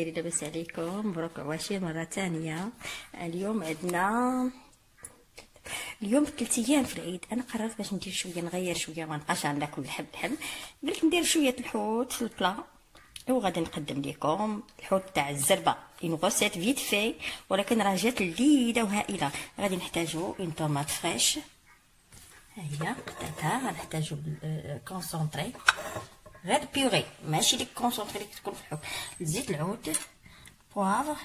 دايرين لاباس عليكم. مبروك عواشر مرة ثانية. اليوم عندنا اليوم ثلاث أيام في العيد. أنا قررت باش ندير شوية نغير شوية ما نبقاش ناكل اللحم اللحم قلت ندير شوية الحوت في ال plat. وغادي نقدم لكم الحوت تاع الزربة. une recette vite fait ولكن راه جات لذيذة وهائلة. غادي نحتاجو une tomate fraîche ها هي قطعتها غنحتاجو concentré غير بيغي ماشي ديك كونسونطري اللي تكون في الحوت زيت العود بوافر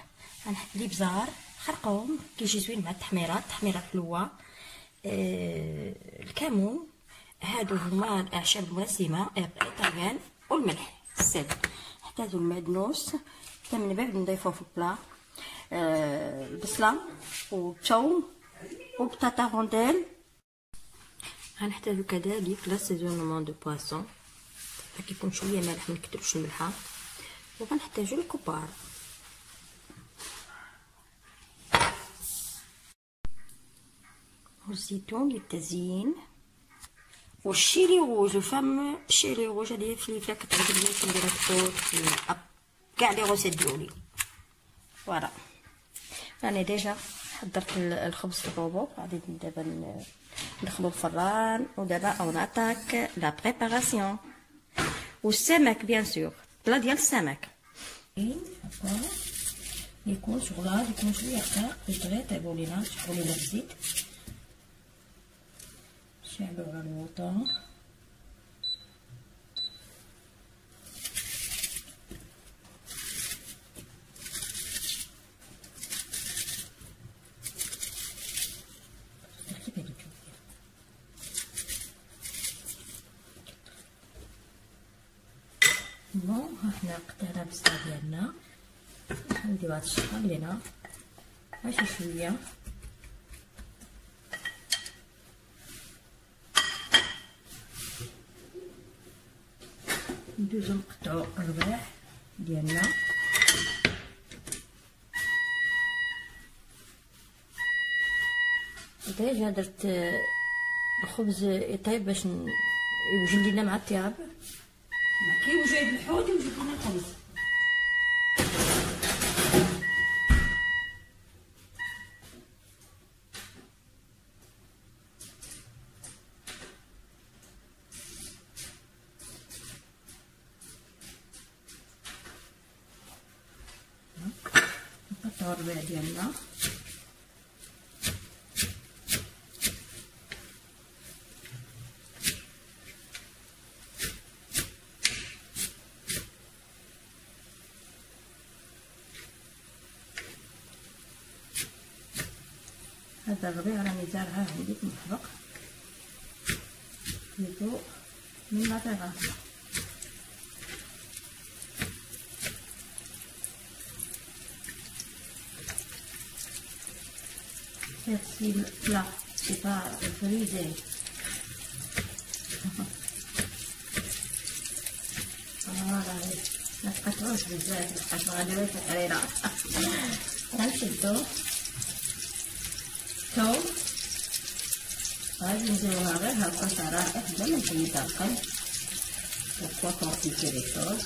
غنحط لي بزار خرقوم كيجي زوين مع التحميره التحميره حلوة آه الكمون هادو هما الاعشاب المنسمه الايطاليان والملح السل نحتاجو المعدنوس حتى من بعد نضيفوه في البلا آه البصله والثوم وبطاطا رونديل غنحتاجو كذلك l'assaisonnement de poisson كيكون شوية مالح ما نكتبش الملحة. وغنحتاجو الكبار. والزيتون للتزيين وال cherry rouge الفم ال cherry rouge. هذه فليفله كتعجبني كنديرها في كاع les recettes ديالي. voilà. راني déjà حضرت الخبز في الروبو غادي دابا ندخلو الفران. ودابا on attaque la préparation والسمك bien sûr plat ديال السمك يكون شغلات يكون شوية دقيق باش غير طيبوا لينا تشحروا لينا الزيت شعلوا على الوطا bon ها حنا قطعنا بزاف ديالنا. نديرو هاد الشطة لينا ماشي شوية. ندوزو نقطعو الرباح ديالنا. déjà درت الخبز يطيب باش يوجد لينا مع الطياب. ما كيوجد الحوت يوجد لنا الخبز الربيع ديالنا الربيع راني زارعاه عندي في المطبخ جبتو من لاطيغا Merci le plat, c'est pas frisé. Voilà, ما تقطعوش بزاف تقطعوا غادي في الحريرة غنشدو ثوم غادي نديروها غير هكا شرائح بلا ما نحيدها القلب. pourquoi compliquer les choses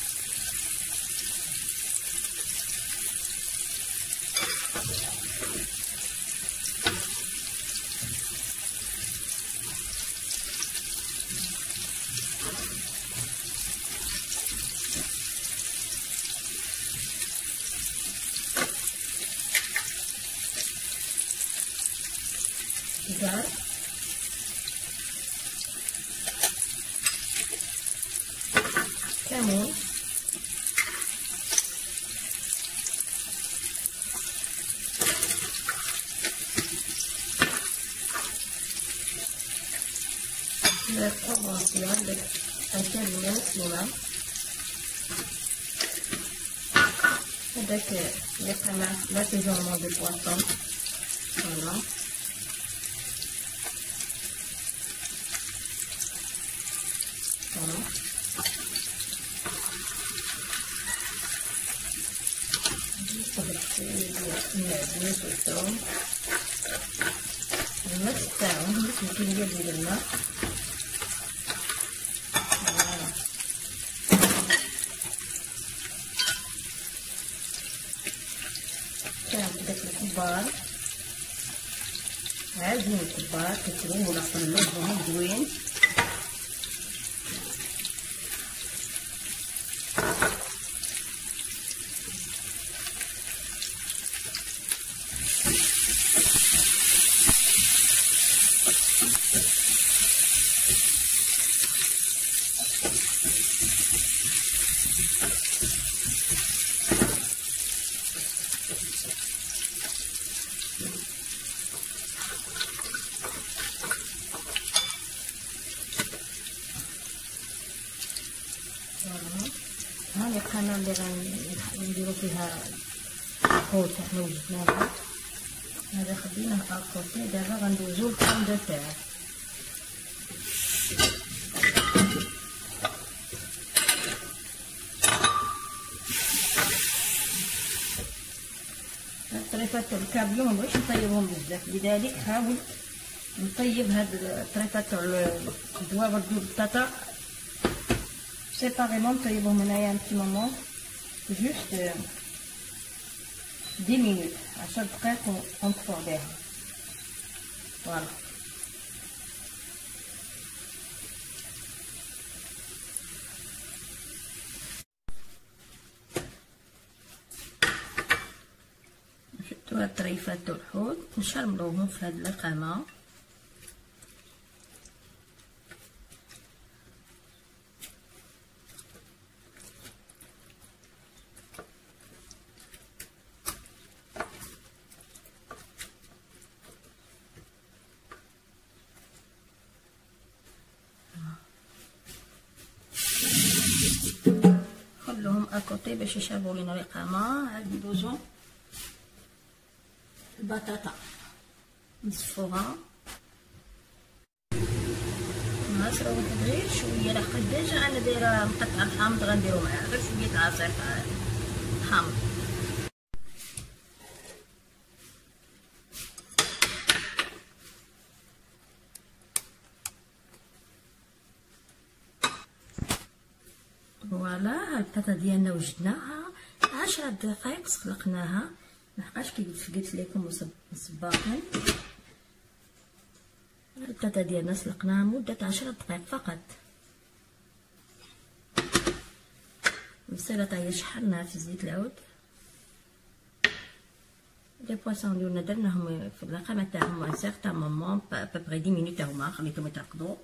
قناه لاسيزونمون دو بواسون فوالا فوالا المعدنوس والثوم الماء تاعهم باش كيندير ديال الماء داك الكبار عازين الكبار كتبوه ولا صلوهم زوين القناة اللي غنديرو فيها الحوت حنا وجدناها هذا خديناه اكوتي دابا غندوزو للكريم دو تاع طريفات الكابيون مبغيتش نطيبهم بزاف لذلك حاول نطيب هاد طريفات الدواء ديال البطاطا séparément نطيبهم هنايا un petit moment juste 10 minutes عشر دقائق ونطفو عليها voilà شفتوا هاد الطريفات الحوت نشرملوهم في هاد القامه à côté باش يشربوا لنا الإقامة. عاد ندوزو البطاطا نصفوها نعصرو غير شوية راه déjà أنا دايرة مقطعة الحامض غنديرو معاها غير شوية عصير حامض voilà البطاطا ديالنا وجدناها. عشرة دقائق سلقناها. لحقاش كيف قلت لكم مسبقا. البطاطا ديالنا سلقناها مدة عشرة دقائق فقط. السلطة هي شحرناها في زيت العود؟ les poissons ديالنا درناهم في القامة تاعهم un certain moment à peu près dix minutes هما خليتهم يترقدو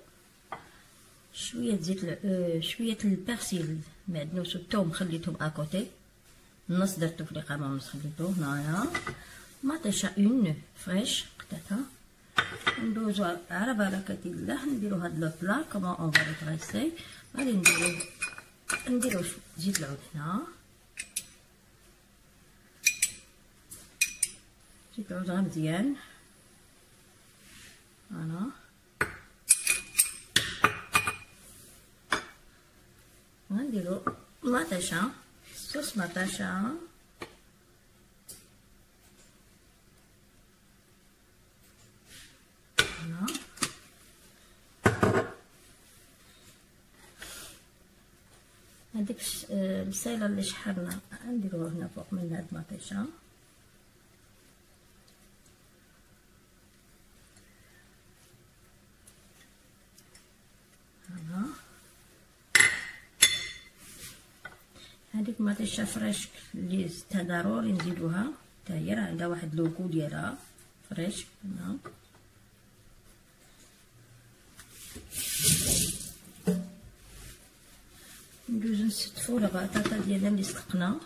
شوية زيت آه شوية ال persil. معدنوس والثوم خليتهم à côté نص درتو في القامه ونص خليتو هنايا. مطيشه en tranches قطعتها. ندوزو على بركة الله نديرو هاد le plat comment on va dresser غادي نديرو نديرو زيت العود هنا. زيت العود مزيان. فوالا غنديرو مطيشة صوص مطيشة هذيك البصيله اللي شحرنا. نديروها هنا فوق من هاد المطيشه مطيشه فريش اللي ستها ضروري نزيدوها. حتى هي راه عندها واحد لوكو ديالها. فريش. هنا ندوزو نستفو البطاطا ديالنا اللي سلقنا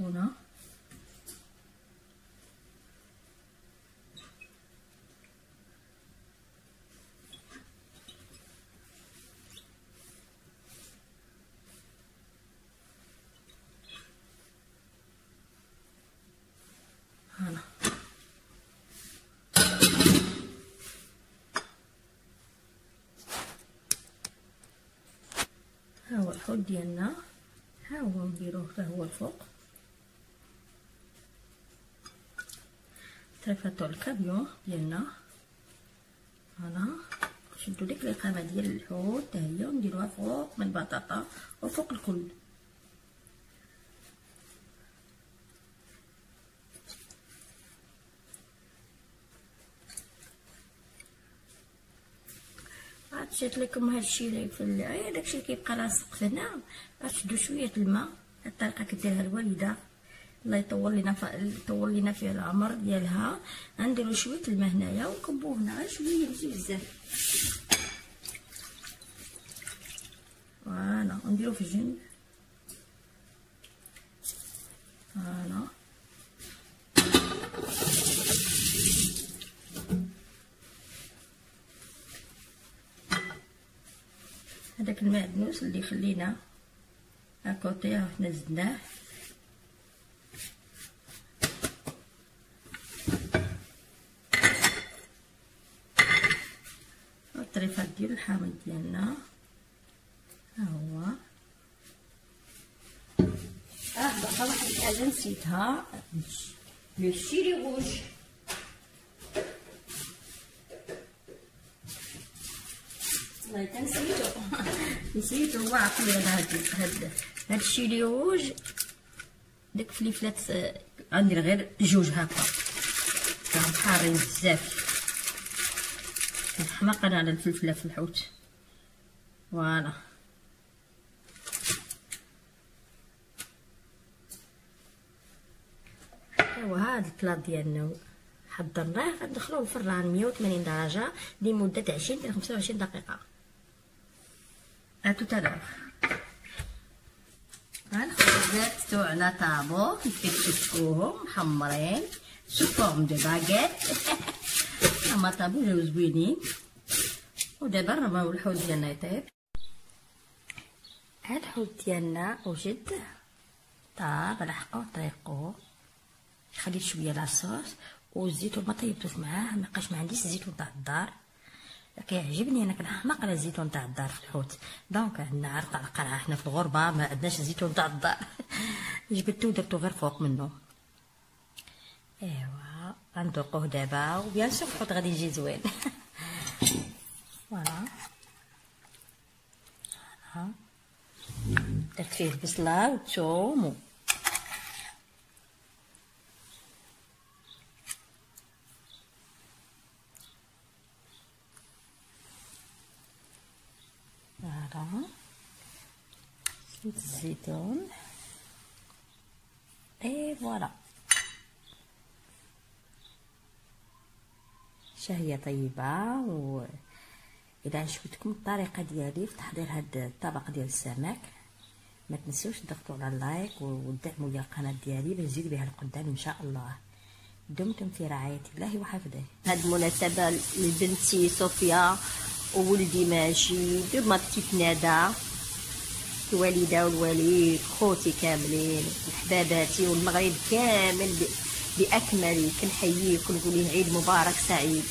هنا ها هو الحوض ديالنا ها هو نديروه حتى هو الفوق. تريفاتو الكابيون ديالنا هنا. نشدو ديك القامه ديال الحوت حتى هي ونديروها فوق من البطاطا وفوق الكل. عطيت لكم هادشي اللي في ال... داكشي اللي كيبقى لاصق هنا. غتشدو شوية الماء. الطريقة كديرها الوالدة. الله يطول لنا ف... يطول لنا فيها العمر ديالها. غنديرو شوية الماء هنايا ونكبوه هنا. شوية ماشي بزاف. voilà ونديرو في الجنب voilà. هذاك المعدنوس اللي خلينا اكوتي راه حنا زدناه الطريفات ديال الحامض ديالنا ها هو آه بقى واحد الحاجة نسيتها لو شيري روج والله تنسيتو نسيتو هو عقلي هاد هاد هاد الشيري روج داك فليفلات غندير غير جوج هكا حارين بزاف حماقة على الفلفله في الحوت فوالا ايوا هاد البلاط ديالنا. حضرناه غندخلوه الفران 180 درجة لمدة 20 إلى 25 دقيقة. et tout à l'heure الخبزات تاعنا طابو كيف تشوفوهم محمرين sous forme de baguettes هما طابو جاو زوينين ودابا نرماو الحوت ديالنا يطيب هاد الحوت ديالنا وجد طاب على حقه وطريقو خليت شوية la sauce والزيتون ما طيبتوش معاه ما بقاش ما عنديش الزيتون تاع الدار. كيعجبني أنا كنحماق على الزيتون تاع الدار في الحوت. donc عندنا عرق على القرعه حنا في الغربة ما عندناش الزيتون تاع الدار. جبدتو ودرتو غير فوق منه إيوا غندوقوه دابا و bien sûr الحوت غادي يجي زوين. voilà. درت فيه البصلة والثوم زيت الزيتون اي فوالا. شهية طيبة؟ و إذا عجبتكم الطريقة ديالي في تحضير هاد الطبق ديال السمك ما تنسوش تضغطوا على اللايك وتدعموا لي القناة ديالي باش نزيد بها القدام إن شاء الله. دمتم في رعاية الله وحفظه. هاد المناسبة لبنتي صوفيا وولدي ماجد ما ندى الوالده والوالد خوتي كاملين حباباتي والمغرب كامل باكمله كنحييك ونقول عيد مبارك سعيد.